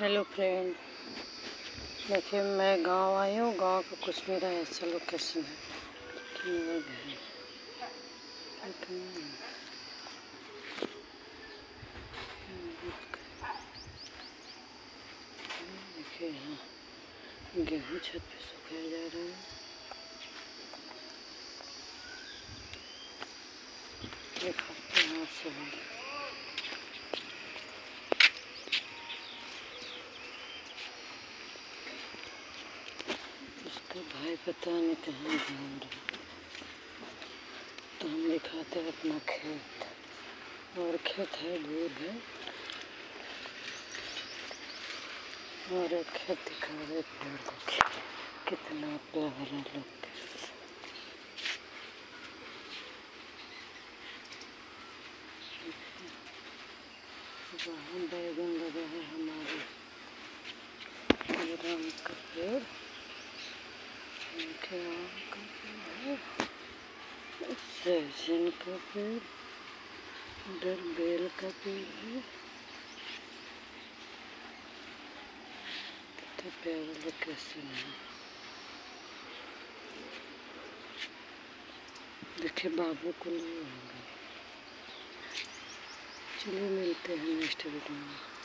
Hello friend देखिए, मैं गाँव आई हूँ। गाँव का कुछ मेरा ऐसा लोकेशन है। देखिए गेहूँ छत पे सुखाया जा रहा है। दिखाते हैं सब उसका भाई, पता नहीं कहाँ ढूंढ रहा तो हम दिखाते हैं अपना खेत। और खेत है दूर है। और एक खेत दिखा रहे पेड़ देखिए कितना प्यारा लोग वहाँ बैगन लगा है हमारे। आम का पेड़। आम का पेड़ उधर बेल का पेड़ है कितना प्यारा लोकेशन है देखिए, बाबू को ले आएँगे चलिए मिलते हैं नेक्स्ट वीडियो में।